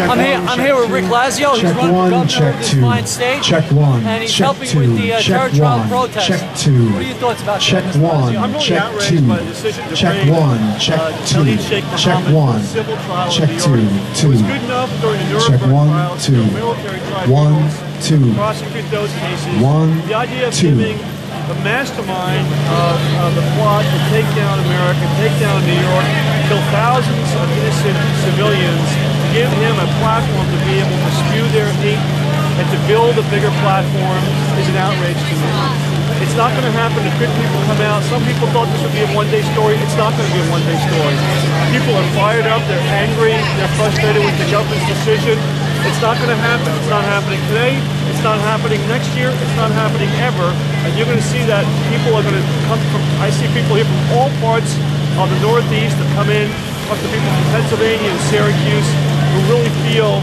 Check I'm here. one, I'm here with. Rick Lazio. He's Check running one, for governor check of this two. fine state. Check one, and he's check helping two. with the uh, check terror one, protest. check two. What are your thoughts about Check that, one, I'm really check two. by the decision to Check bring, one, uh, check Khalid two. Check one. civil trial in Check two, two. was good enough during the Check one, two. One, two. to prosecute those cases. One, the idea of two. giving the mastermind of, of the plot to take down America, take down New York, kill thousands of innocent civilians, give him a platform to be able to spew their hate and to build a bigger platform is an outrage to me. It's not going to happen if good people come out. Some people thought this would be a one-day story. It's not going to be a one-day story. People are fired up. They're angry. They're frustrated with the government's decision. It's not going to happen. It's not happening today. It's not happening next year. It's not happening ever. And you're going to see that people are going to come from. I see people here from all parts of the Northeast that come in. Talk to people from Pennsylvania and Syracuse who really feel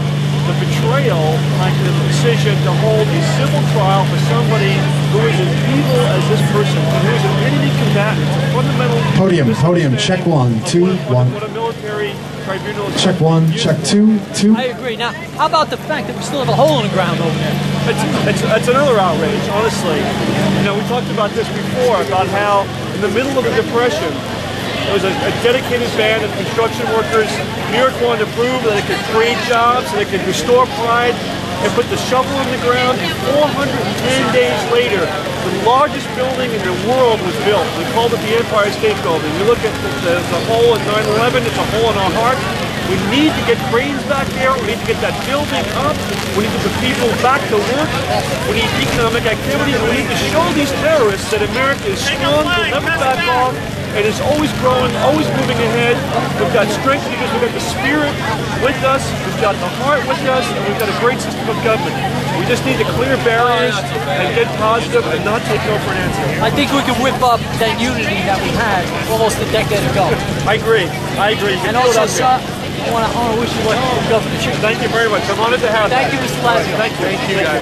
the betrayal, frankly, of the decision to hold a civil trial for somebody who is as evil as this person, who is an enemy combatant, a fundamental. Podium, podium, check one, two, what, one. What a military tribunal. Check one, check two, two. I agree. Now, how about the fact that we still have a hole in the ground over there? It's, it's, it's another outrage, honestly. You know, we talked about this before, about how in the middle of the Depression, there was a, a dedicated band of construction workers. New York wanted to prove that it could create jobs, that it could restore pride, and put the shovel in the ground. And 410 days later, the largest building in the world was built. We called it the Empire State Building. You look at the, the, the hole in 9/11; it's a hole in our heart. We need to get cranes back there. We need to get that building up. We need to put people back to work. We need economic activity. We need to show these terrorists that America is strong, will never back off, and is always growing, always moving ahead. We've got strength because we've got the spirit with us. We've got the heart with us, and we've got a great system of government. We just need to clear barriers and get positive and not take no for an answer. I think we can whip up that unity that we had almost a decade ago. I agree. I agree. You can And also, out sir, there. I want to wish you luck. Thank you very much. I'm honored to have Thank you, Mr. Lazio. Thank you. Thank you, guys.